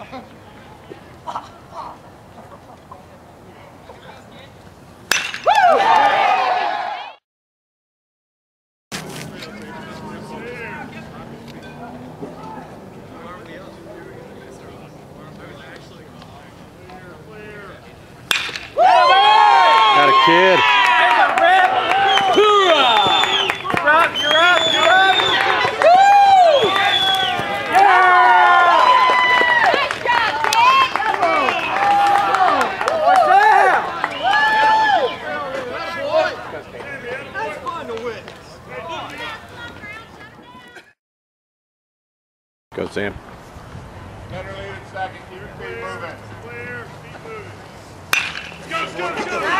Got a kid. Go Sam. Better lead it second. Keep your moving. Clear, keep moving. Go, go, go!